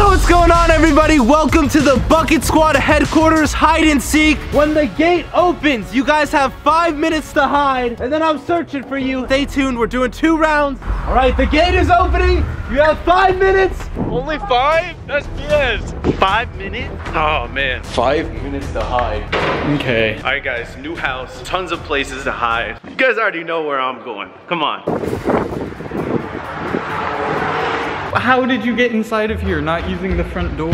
Yo, what's going on everybody? Welcome to the Bucket Squad headquarters hide and seek. When the gate opens, you guys have five minutes to hide, and then I'm searching for you. Stay tuned, we're doing two rounds. All right, the gate is opening. You have five minutes. Only five? That's BS. Five minutes? Oh man. Five minutes to hide. Okay. All right guys, new house, tons of places to hide. You guys already know where I'm going. Come on. How did you get inside of here not using the front door?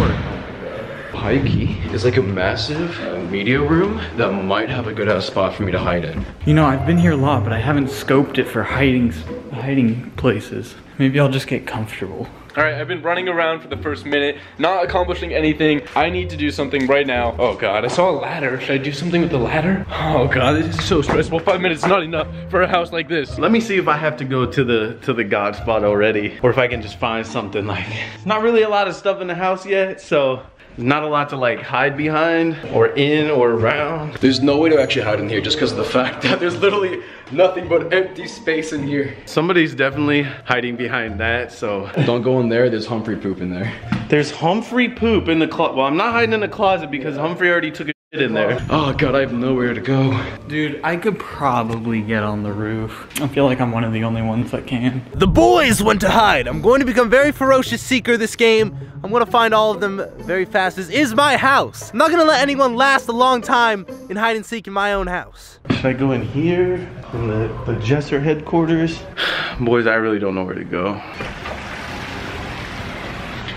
Pikey is like a massive media room that might have a good ass spot for me to hide in. You know, I've been here a lot, but I haven't scoped it for hiding hiding places. Maybe I'll just get comfortable. All right, I've been running around for the first minute, not accomplishing anything. I need to do something right now. Oh God, I saw a ladder. Should I do something with the ladder? Oh God, this is so stressful. Five minutes is not enough for a house like this. Let me see if I have to go to the to the God spot already, or if I can just find something like. It's Not really a lot of stuff in the house yet, so not a lot to like hide behind or in or around. There's no way to actually hide in here just because of the fact that there's literally nothing but empty space in here. Somebody's definitely hiding behind that, so. Don't go in there, there's Humphrey poop in there. There's Humphrey poop in the closet. Well, I'm not hiding in the closet because Humphrey already took a shit in there. Oh God, I have nowhere to go. Dude, I could probably get on the roof. I feel like I'm one of the only ones that can. The boys went to hide. I'm going to become very ferocious seeker this game. I'm gonna find all of them very fast. This is my house. I'm not gonna let anyone last a long time in hide and seek in my own house. Should I go in here, in the, the Jesser headquarters? Boys, I really don't know where to go.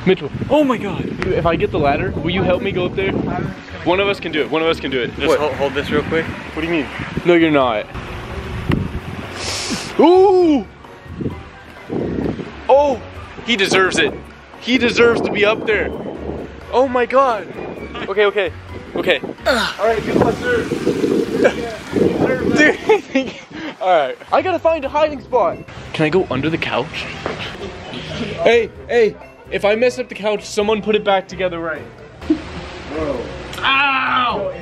Mitchell, oh my God. If I get the ladder, will you help me go up there? One of us can do it. One of us can do it. Just hold, hold this real quick. What do you mean? No, you're not. Ooh! Oh, he deserves it. He deserves to be up there. Oh my God. Okay, okay, okay. All right, good luck, sir. Dude, all right. I gotta find a hiding spot. Can I go under the couch? Hey, hey, if I mess up the couch, someone put it back together right. Bro. Ow!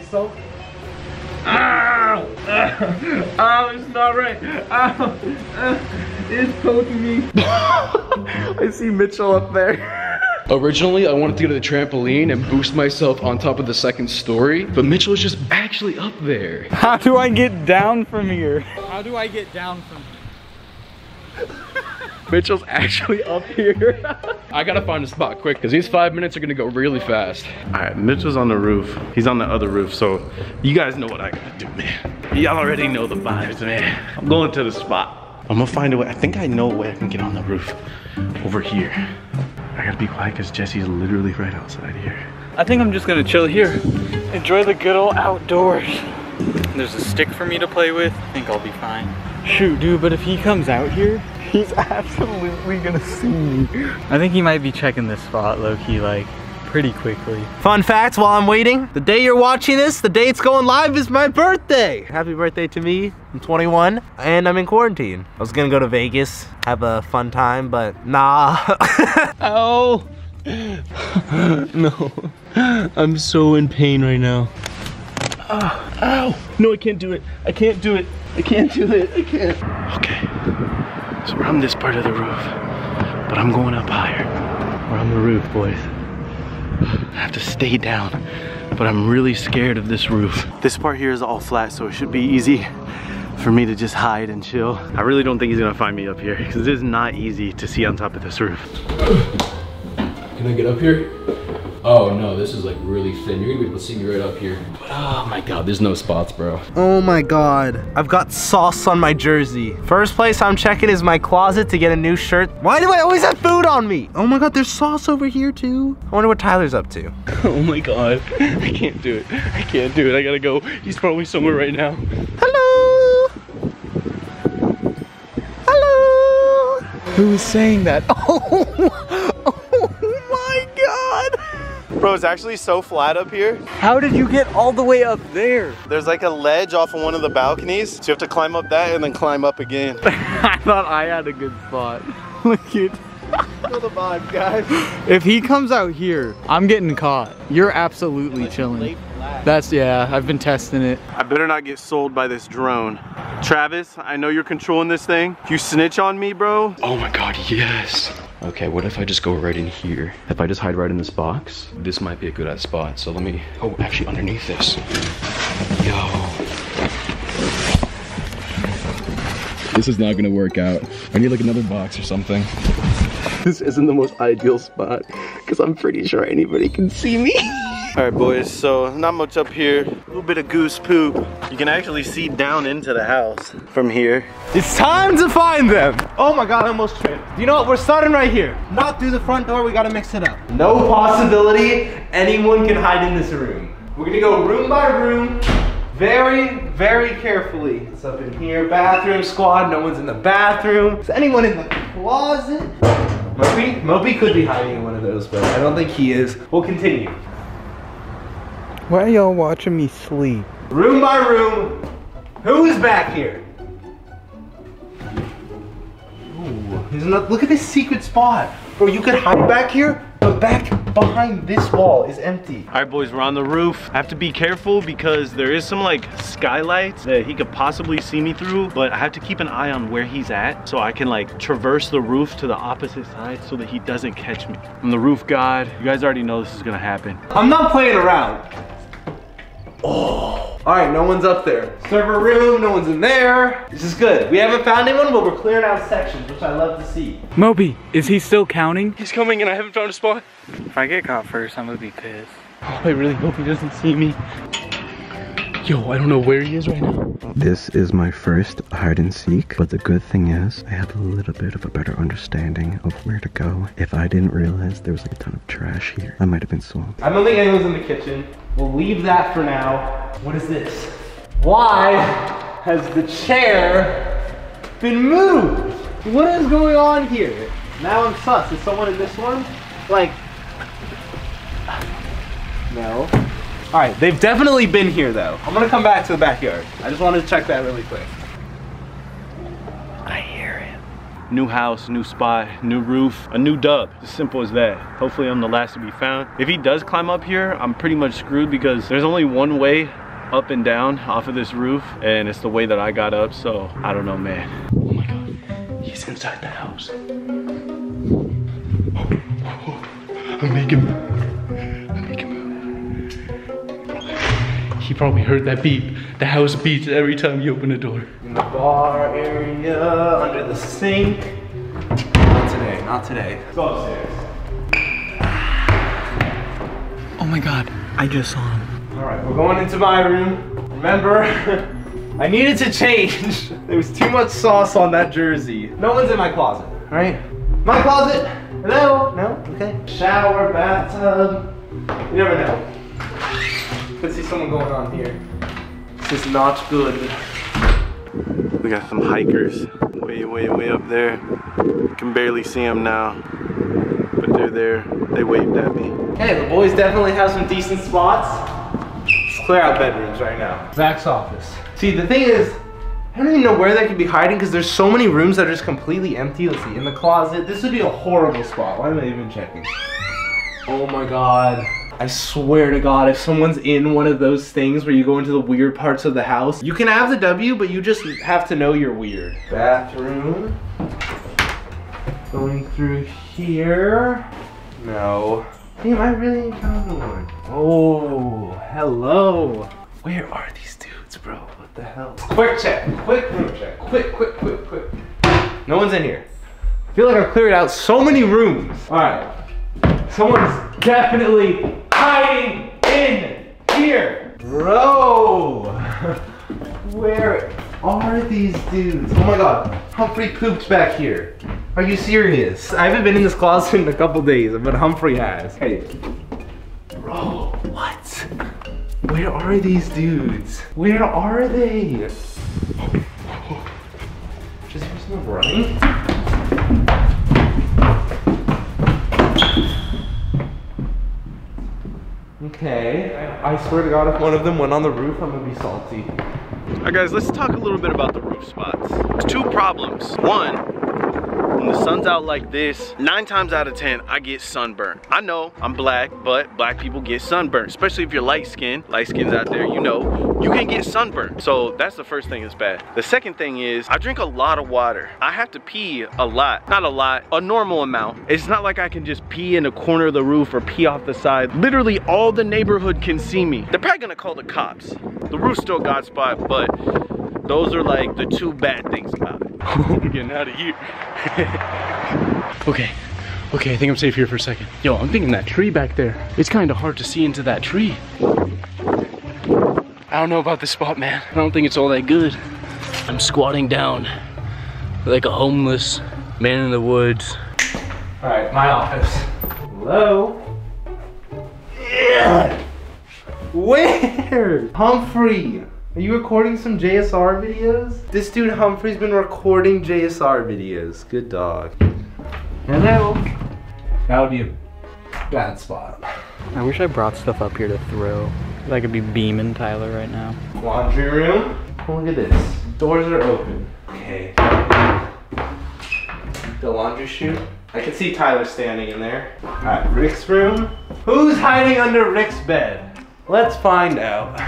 Ow! Ow, it's not right. Ow! It's poking me. I see Mitchell up there. Originally, I wanted to go to the trampoline and boost myself on top of the second story, but Mitchell is just actually up there. How do I get down from here? How do I get down from Mitchell's actually up here. I gotta find a spot quick, because these five minutes are gonna go really fast. All right, Mitchell's on the roof. He's on the other roof, so you guys know what I gotta do, man. Y'all already know the vibes, man. I'm going to the spot. I'm gonna find a way. I think I know a way I can get on the roof over here. I gotta be quiet because Jesse's literally right outside here. I think I'm just gonna chill here. Enjoy the good old outdoors. There's a stick for me to play with. I think I'll be fine. Shoot, dude, but if he comes out here, he's absolutely gonna see me. I think he might be checking this spot low-key, like, pretty quickly. Fun fact while I'm waiting, the day you're watching this, the day it's going live is my birthday. Happy birthday to me. I'm 21 and I'm in quarantine. I was gonna go to Vegas, have a fun time, but nah. Ow! no. I'm so in pain right now. Ah, ow! No, I can't do it. I can't do it. I can't do it. I can't. okay, so we're on this part of the roof, but I'm going up higher. We're on the roof, boys. I have to stay down, but I'm really scared of this roof. This part here is all flat, so it should be easy for me to just hide and chill. I really don't think he's gonna find me up here because it is not easy to see on top of this roof. Can I get up here? Oh no, this is like really thin. You're gonna be able to see me right up here. But oh my god, there's no spots, bro. Oh my god. I've got sauce on my jersey. First place I'm checking is my closet to get a new shirt. Why do I always have food on me? Oh my god, there's sauce over here too. I wonder what Tyler's up to. Oh my god. I can't do it. I can't do it. I gotta go. He's probably somewhere right now. Hello. Hello. Who is saying that? Oh, my god. Bro, it's actually so flat up here. How did you get all the way up there? There's like a ledge off of one of the balconies. So you have to climb up that and then climb up again. I thought I had a good spot. Look at Feel the vibe, guys. If he comes out here, I'm getting caught. You're absolutely chilling. That's, yeah, I've been testing it. I better not get sold by this drone. Travis, I know you're controlling this thing. If you snitch on me, bro. Oh my god, yes. Okay, what if I just go right in here? If I just hide right in this box, this might be a good spot. So let me, oh, actually underneath this. Yo. This is not gonna work out. I need like another box or something. This isn't the most ideal spot because I'm pretty sure anybody can see me. All right, boys, so not much up here. A little bit of goose poop. You can actually see down into the house from here. It's time to find them. Oh my God, I almost tripped. You know what? We're starting right here. Not through the front door. We gotta mix it up. No possibility anyone can hide in this room. We're gonna go room by room, very, very carefully. It's up in here. Bathroom squad. No one's in the bathroom. Is anyone in the closet? Moby? Moby could be hiding in one of those, but I don't think he is. We'll continue. Why are y'all watching me sleep? Room by room. Who's back here? Ooh, there's no, look at this secret spot. Bro, you could hide back here, but back behind this wall is empty. All right, boys, we're on the roof. I have to be careful because there is some like skylights that he could possibly see me through, but I have to keep an eye on where he's at so I can like traverse the roof to the opposite side so that he doesn't catch me. I'm the roof god. You guys already know this is gonna happen. I'm not playing around. Oh. All right, no one's up there. Server room, no one's in there. This is good. We haven't found anyone, but we're clearing out sections, which I love to see. Moby, is he still counting? He's coming and I haven't found a spot. If I get caught first, I'm gonna be pissed. Oh, I really hope he doesn't see me. Yo, I don't know where he is right now. This is my first hide and seek, but the good thing is I have a little bit of a better understanding of where to go. If I didn't realize there was like a ton of trash here, I might have been swamped. I don't think anyone's in the kitchen. We'll leave that for now. What is this? Why has the chair been moved? What is going on here? Now I'm sus. Is someone in this one? Like, no. All right, they've definitely been here though. I'm gonna come back to the backyard. I just wanted to check that really quick. I hear him. New house, new spot, new roof, a new dub. As simple as that. Hopefully I'm the last to be found. If he does climb up here, I'm pretty much screwed because there's only one way up and down off of this roof and it's the way that I got up, so I don't know, man. Oh my God, he's inside the house. I'm making He probably heard that beep. The house beeps every time you open the door. In the bar area, under the sink. Not today, not today. Go upstairs. Oh my god, I just saw him. All right, we're going into my room. Remember, I needed to change. There was too much sauce on that jersey. No one's in my closet, right? My closet. Hello? No? Okay. Shower, bathtub. You never know. Could see someone going on here. This is not good. We got some hikers way, way, way up there. Can barely see them now, but they're there. They waved at me. Hey, the boys definitely have some decent spots. Let's clear out bedrooms right now. Zach's office. See, the thing is, I don't even know where they could be hiding because there's so many rooms that are just completely empty. Let's see, in the closet. This would be a horrible spot. Why am I even checking? Oh my god. I swear to God, if someone's in one of those things where you go into the weird parts of the house, you can have the W, but you just have to know you're weird. Bathroom. Going through here. No. Damn, I really found one. Oh, hello. Where are these dudes, bro? What the hell? Quick check, quick room check, quick, quick, quick, quick. No one's in here. I feel like I've cleared out so many rooms. All right, someone's definitely hiding in here. Bro, where are these dudes? Oh my God, Humphrey pooped back here. Are you serious? I haven't been in this closet in a couple days, but Humphrey has. Hey, bro, what? Where are these dudes? Where are they? Oh, oh, oh. Just hear someone running? Okay, I, swear to God, if one of them went on the roof, I'm gonna be salty. All right, guys, let's talk a little bit about the roof spots. There's two problems. One, when the sun's out like this, nine times out of 10, I get sunburned. I know I'm black, but black people get sunburned, especially if you're light skinned. Light skins out there, you know, you can get sunburned. So that's the first thing that's bad. The second thing is I drink a lot of water. I have to pee a lot, not a lot, a normal amount. It's not like I can just pee in the corner of the roof or pee off the side. Literally all the neighborhood can see me. They're probably gonna call the cops. The roof's still God spot, but those are like the two bad things about it. I'm getting out of here. okay. Okay, I think I'm safe here for a second. Yo, I'm thinking that tree back there. It's kind of hard to see into that tree. I don't know about this spot, man. I don't think it's all that good. I'm squatting down like a homeless man in the woods. All right, my office. Hello? Yeah. Where? Humphrey. Are you recording some JSR videos? This dude Humphrey's been recording JSR videos. Good dog. Hello. How do you? Bad spot. I wish I brought stuff up here to throw. I could be beaming Tyler right now. Laundry room. Oh, look at this. Doors are open. Okay. The laundry chute. I can see Tyler standing in there. Alright, Rick's room. Who's hiding under Rick's bed? Let's find out.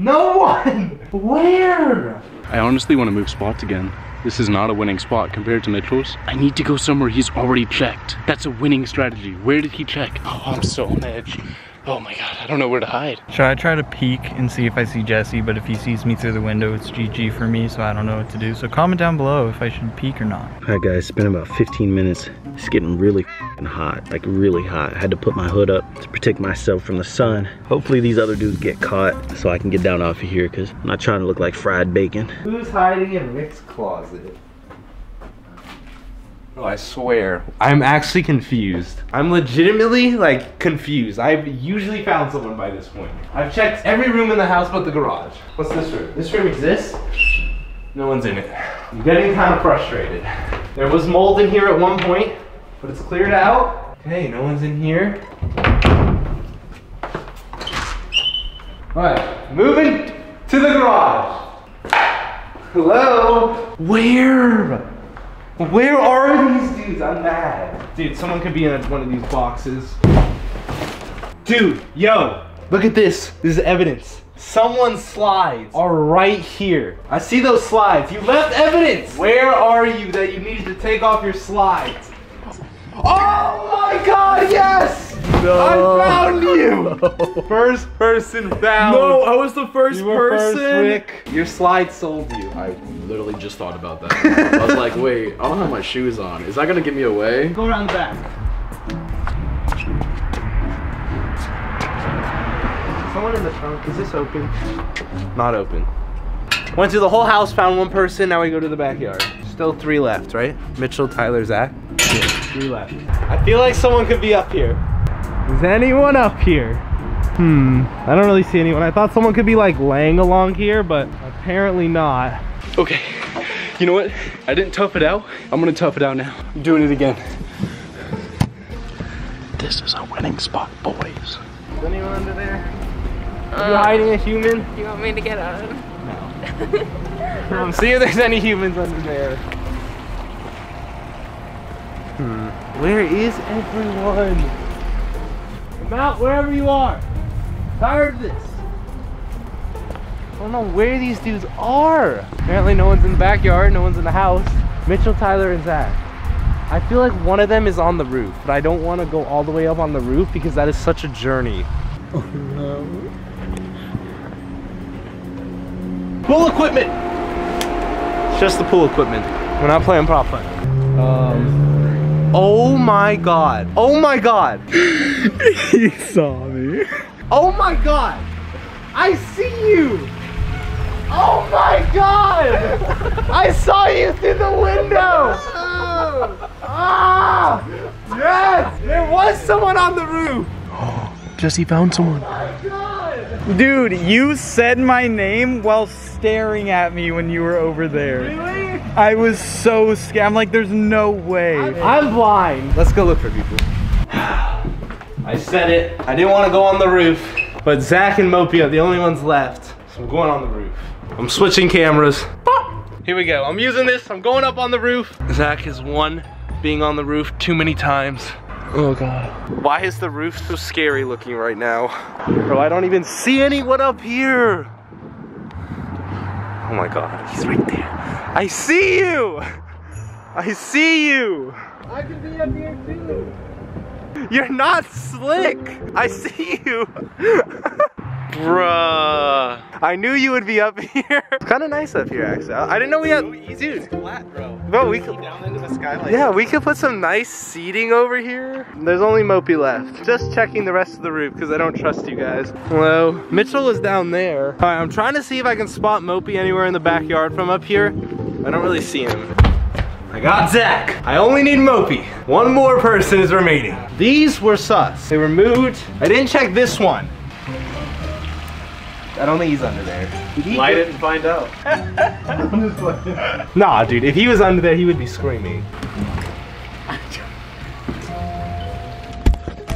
No one! Where? I honestly want to move spots again. This is not a winning spot compared to Mitchell's. I need to go somewhere he's already checked. That's a winning strategy. Where did he check? Oh, I'm so on edge. Oh my god, I don't know where to hide. Should I try to peek and see if I see Jesse? But if he sees me through the window, it's GG for me, so I don't know what to do. So comment down below if I should peek or not. All right guys, it's been about 15 minutes. It's getting really hot, like really hot. I had to put my hood up to protect myself from the sun. Hopefully these other dudes get caught so I can get down off of here because I'm not trying to look like fried bacon. Who's hiding in Rick's closet? Oh, I swear. I'm actually confused. I'm legitimately, like, confused. I've usually found someone by this point. I've checked every room in the house but the garage. What's this room? This room exists? No one's in it. I'm getting kind of frustrated. There was mold in here at one point, but it's cleared out. Okay, no one's in here. Alright, moving to the garage. Hello? Where? Where are these dudes? I'm mad. Dude, someone could be in one of these boxes. Dude, yo, look at this. This is evidence. Someone's slides are right here. I see those slides. You left evidence. Where are you that you needed to take off your slides? Oh my god, yes! I found you! First person found. No, I was the first You were person. first, Rick. Your slide sold you. I literally just thought about that. I was like, wait, I don't have my shoes on. Is that gonna give me away? Go around the back. Someone in the trunk. Is this open? Not open. Went through the whole house, found one person. Now we go to the backyard. Still three left, right? Mitchell, Tyler, Zach. Yeah, three left. I feel like someone could be up here. Is anyone up here? Hmm. I don't really see anyone. I thought someone could be like laying along here, but apparently not. Okay, you know what? I didn't tough it out. I'm gonna tough it out now. I'm doing it again. This is a winning spot, boys. Is anyone under there? Are you hiding a human? You want me to get out? No. um, see if there's any humans under there. Hmm. Where is everyone? Come out wherever you are. Tired of this. I don't know where these dudes are. Apparently no one's in the backyard, no one's in the house. Mitchell, Tyler, and Zach. I feel like one of them is on the roof, but I don't want to go all the way up on the roof because that is such a journey. Oh no. Pool equipment! It's just the pool equipment. We're not playing prop hunt. Um, oh my god. Oh my god. He saw me. Oh my god! I see you! Oh my god! I saw you through the window! Ah! Yes! There was someone on the roof! Oh, Jesse found someone. Dude, you said my name while staring at me when you were over there. Really? I was so scared. I'm like, there's no way. I'm blind. Let's go look for people. I said it. I didn't want to go on the roof, but Zach and Mopey are the only ones left. So I'm going on the roof. I'm switching cameras. Here we go. I'm using this. I'm going up on the roof. Zach has won being on the roof too many times. Oh god. Why is the roof so scary looking right now? Bro, I don't even see anyone up here. Oh my god, he's right there. I see you! I see you! I can be up here too. You're not slick. I see you. Bruh. I knew you would be up here. It's kind of nice up here, actually. I I didn't know we had. Dude, Flat, bro. bro, we could. Down into the skylight. Yeah, we could put some nice seating over here. There's only Mopey left. Just checking the rest of the roof because I don't trust you guys. Hello. Mitchell is down there. All right, I'm trying to see if I can spot Mopey anywhere in the backyard from up here. I don't really see him. I got Zach. I only need Mopey. One more person is remaining. These were sus. They were moved. I didn't check this one. I don't think he's under there. Light it and find out. Nah, dude, if he was under there, he would be screaming.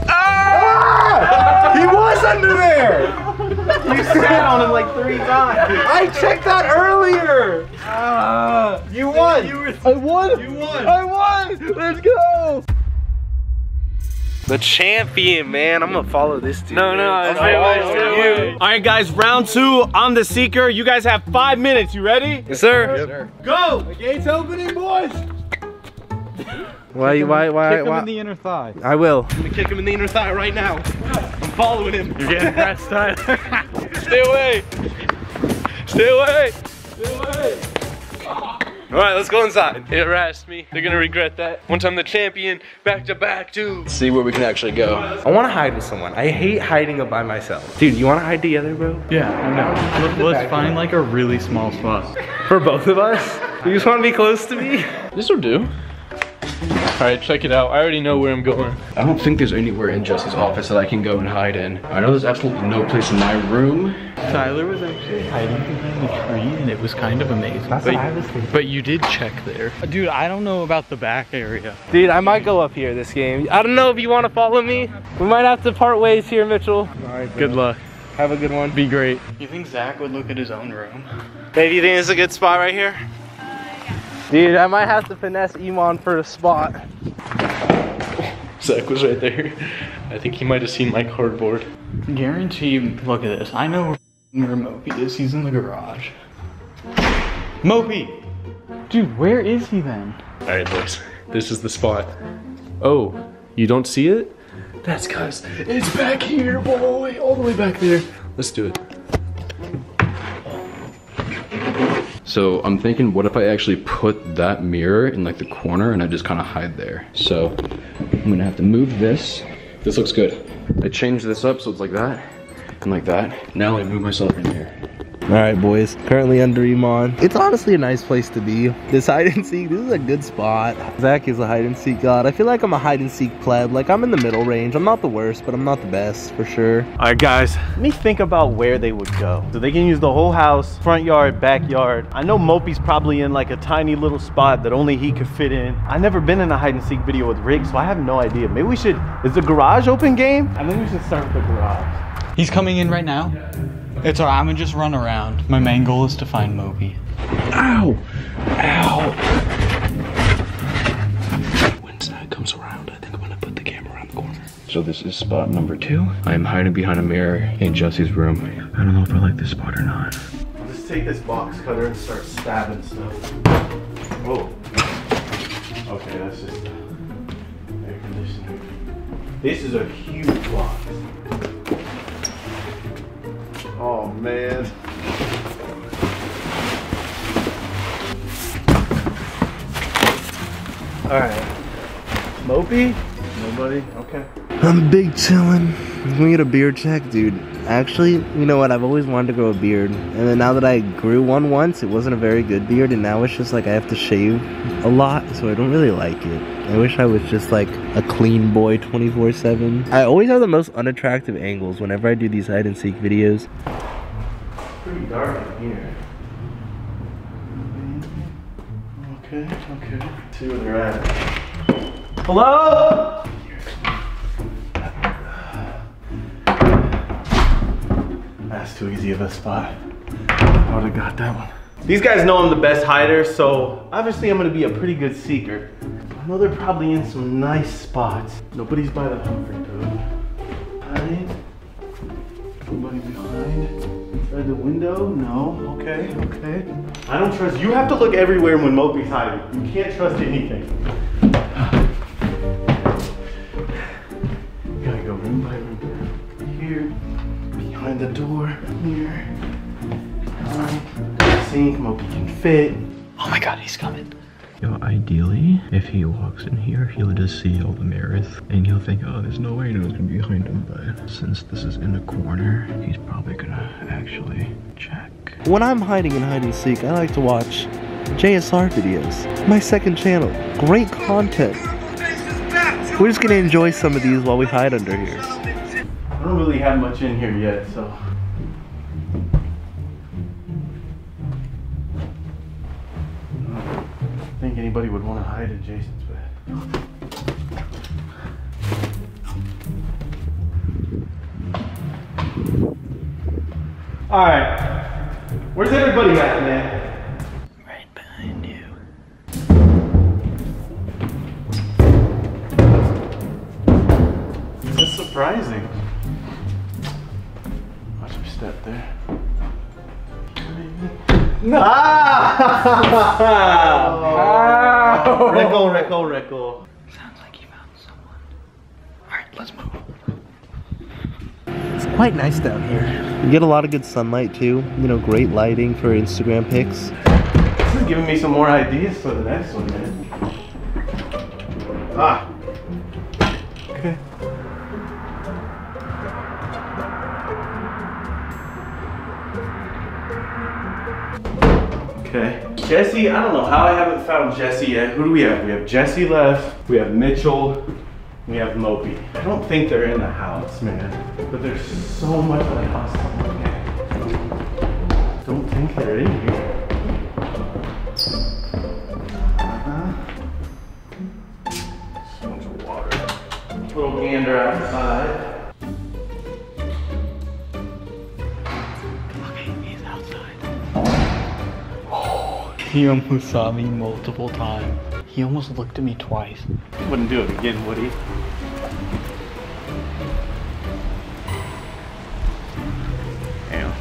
ah! He was under there! You sat on him like three times. I checked that earlier! Ah, you won! I won! You won. I won! Let's go! The champion, man. I'm gonna follow this dude. No, no, man. it's I'm wait, gonna wait, follow wait, you. All right, guys, round two. I'm the seeker. You guys have five minutes. You ready? Yes, sir. Go. The gate's opening, boys. Why, why, why, Kick him why? in the inner thigh. I will. I'm gonna kick him in the inner thigh right now. I'm following him. You're getting pressed, Tyler. Stay away. Stay away. Stay away. All right, let's go inside. It harassed me. They're gonna regret that. One time the champion, back to back too. See where we can actually go. I want to hide with someone. I hate hiding up by myself. Dude, you want to hide together, bro? yeah, I know. Let's find like a really small spot. For both of us? You just want to be close to me? This will do. All right, check it out. I already know where I'm going. I don't think there's anywhere in Jesse's office that I can go and hide in. I know there's absolutely no place in my room. Tyler was actually hiding behind the tree, and it was kind of amazing. That's but, what I was thinking. but you did check there. Dude, I don't know about the back area. Dude, I might go up here this game. I don't know if you want to follow me. We might have to part ways here, Mitchell. All right, Good luck. Have a good one. Be great. You think Zach would look at his own room? Maybe you think this is a good spot right here? Dude, I might have to finesse Iman for a spot. Zach was right there. I think he might have seen my cardboard. Guarantee, look at this. I know where Mopey is. He's in the garage. Mopey! Dude, where is he then? All right, boys. This is the spot. Oh, you don't see it? That's cause it's back here, boy. All the way back there. Let's do it. So I'm thinking, what if I actually put that mirror in like the corner and I just kind of hide there? So I'm gonna have to move this. This looks good. I changed this up so it's like that and like that. Now I move myself in here. All right, boys. Currently under Iman. It's honestly a nice place to be. This hide and seek, this is a good spot. Zach is a hide and seek god. I feel like I'm a hide and seek pleb. Like I'm in the middle range. I'm not the worst, but I'm not the best for sure. All right, guys, let me think about where they would go. So they can use the whole house, front yard, backyard. I know Mopey's probably in like a tiny little spot that only he could fit in. I've never been in a hide and seek video with Rick, so I have no idea. Maybe we should, is the garage open game? I think we should start with the garage. He's coming in right now. It's alright, I'm gonna just run around. My main goal is to find Moby. Ow! Ow! When Zach comes around, I think I'm gonna put the camera around the corner. So this is spot number two. I am hiding behind a mirror in Jesse's room. I don't know if I like this spot or not. I'll just take this box cutter and start stabbing stuff. Oh. Okay, that's just uh, air conditioning. This is a huge box. Oh man. Alright. Mopey? Nobody? Okay. I'm big chillin'. Can we get a beard check? Dude, actually, you know what? I've always wanted to grow a beard. And then now that I grew one once, it wasn't a very good beard. And now it's just like I have to shave a lot. So I don't really like it. I wish I was just like a clean boy 24 7. I always have the most unattractive angles whenever I do these hide and seek videos. It's Pretty dark in here. Okay, okay. See where they're at. Hello? That's too easy of a spot. I would have got that one. These guys know I'm the best hider, so obviously I'm gonna be a pretty good seeker. I know they're probably in some nice spots. Nobody's by the comfort tube. Hide. Nobody behind. Inside the window? No. Okay, okay. I don't trust. You have to look everywhere when Mopi's hiding. You can't trust anything. The door, here. Behind. Sink, Mopi can fit. Oh my god, he's coming. Yo, ideally, if he walks in here, he'll just see all the mirrors and he'll think, oh, there's no way no one's gonna be behind him. But since this is in a corner, he's probably gonna actually check. When I'm hiding in hide and seek, I like to watch JSR videos. My second channel. Great content. We're just gonna enjoy some of these while we hide under here. I don't really have much in here yet, so. I don't think anybody would want to hide in Jason's bed. All right, where's everybody at, man? Rickle, Rickle, Rickle. Sounds like you found someone. Alright, let's move. It's quite nice down here. You get a lot of good sunlight too. You know, great lighting for Instagram pics. This is giving me some more ideas for the next one, man. Ah. Okay. Okay. Jesse, I don't know how I haven't found Jesse yet. Who do we have? We have Jesse left. We have Mitchell. We have Mopey. I don't think they're in the house, man. But there's so much like us. Don't think they're in here. Uh-huh. So much water. Little gander outside. He almost saw me multiple times. He almost looked at me twice. He wouldn't do it again, would he? Damn.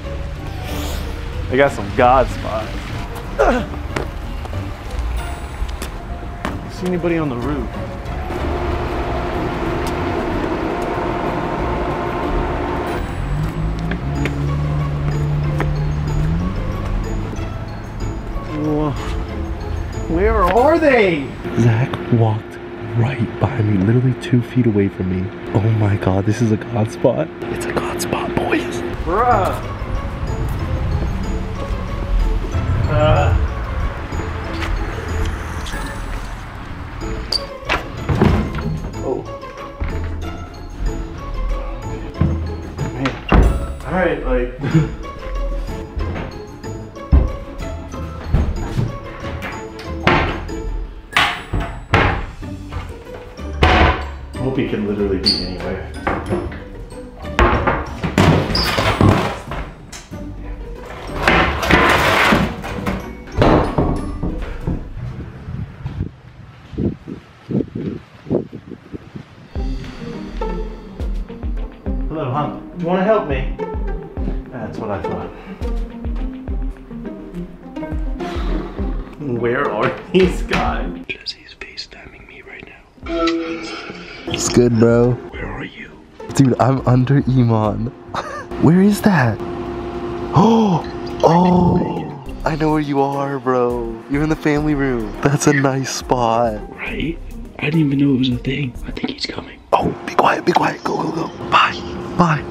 They got some god spots. See anybody on the roof? They? Zach walked right by me, literally two feet away from me. Oh my god, this is a god spot. It's a god spot, boys. Bruh. Uh. Oh. Man. Alright, like. bro. Where are you? Dude, I'm under Iman. Where is that? Oh! Oh! I know where you are, bro. You're in the family room. That's a nice spot. Right? I didn't even know it was a thing. I think he's coming. Oh, be quiet, be quiet. Go, go, go. Bye. Bye.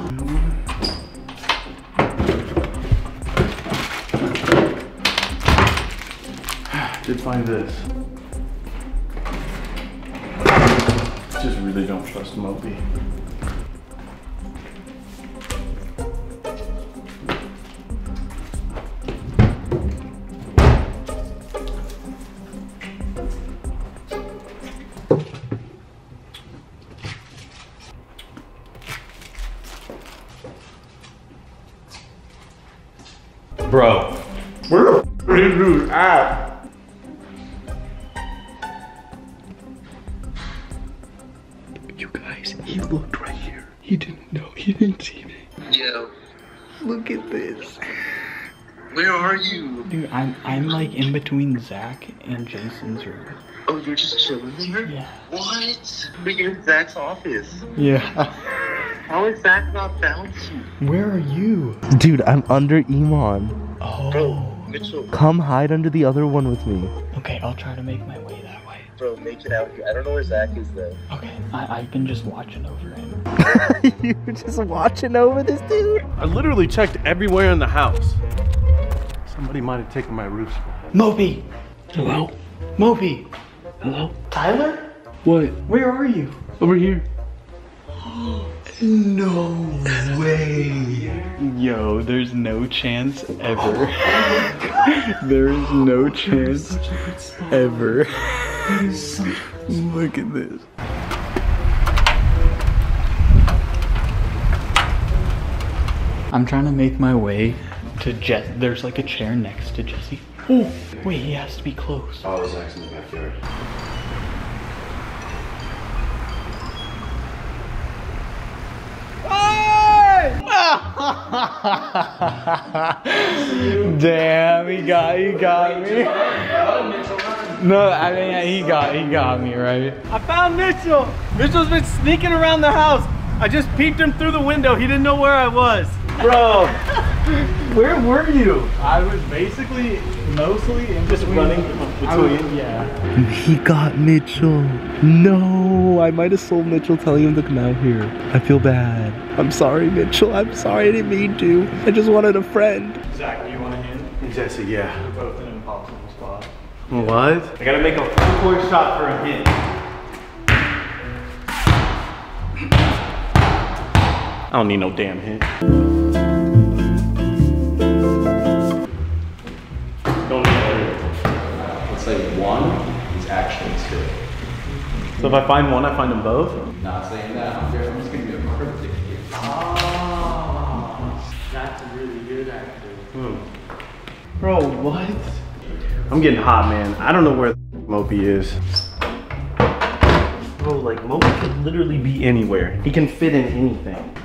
Bro, where the f- are his dude's. You guys, he looked right here. He didn't know. He didn't see me. Yo, Look at this. where are you? Dude, I'm I'm like in between Zach and Jason's room. Oh, you're just chilling there? Yeah. What? But you're in Zach's office. Yeah. How is Zach not found you? Where are you? Dude, I'm under Iman. Bro, Mitchell, Come hide under the other one with me. Okay, I'll try to make my way that way. bro, make it out here. I don't know where Zach is though. Okay, I, I've been just watching over him. You're just watching over this dude? I literally checked everywhere in the house. Somebody might have taken my roof spot. Moby! Hello? Moby! Hello? Tyler? What? Where are you? Over here. No way! Yo, there's no chance ever. there's no chance ever. Look at this. I'm trying to make my way to Jess. There's like a chair next to Jesse. Oh, wait, he has to be close. Oh, Zach's in the backyard. Damn, he got, he got me. No, I mean, he got, he got me, right? I found Mitchell. Mitchell's been sneaking around the house. I just peeked him through the window. He didn't know where I was. Bro, where were you? I was basically mostly in just running between. Yeah. He got Mitchell. No, I might have sold Mitchell telling him to come out here. I feel bad. I'm sorry, Mitchell. I'm sorry. I didn't mean to. I just wanted a friend. Zach, do you want a hint? Jesse, yeah. We're both in an impossible spot. What? I gotta make a full court shot for a hint. I don't need no damn hint. One is actually two. So if I find one, I find them both? Not saying that. I'm just I'm just gonna be a cryptic here. That's really good, actually. Hmm. Bro, what? I'm getting hot, man. I don't know where Mopey is. Bro, like Mopey could literally be anywhere. He can fit in anything.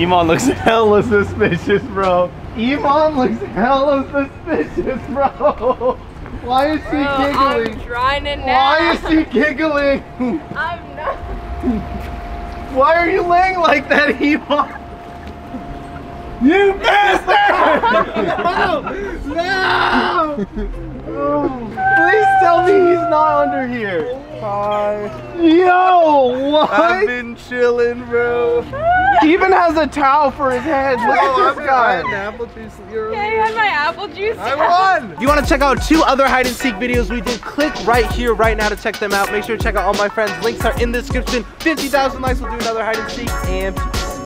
Iman looks hella suspicious, bro. Iman looks hella suspicious, bro. Why is he Bro, I'm giggling? trying to Why is he giggling? I'm not. Why are you laying like that, Iman? You bastard! no! No! Oh. Please tell me he's not under here. Hi. Yo, what? I've been chilling, bro. He even has a towel for his head. Look at oh, this guy. An apple juice. Yeah, you had my apple juice. I won! If you want to check out two other hide and seek videos we did, click right here, right now to check them out. Make sure to check out all my friends. Links are in the description. 50,000 likes, we'll do another hide and seek. And peace.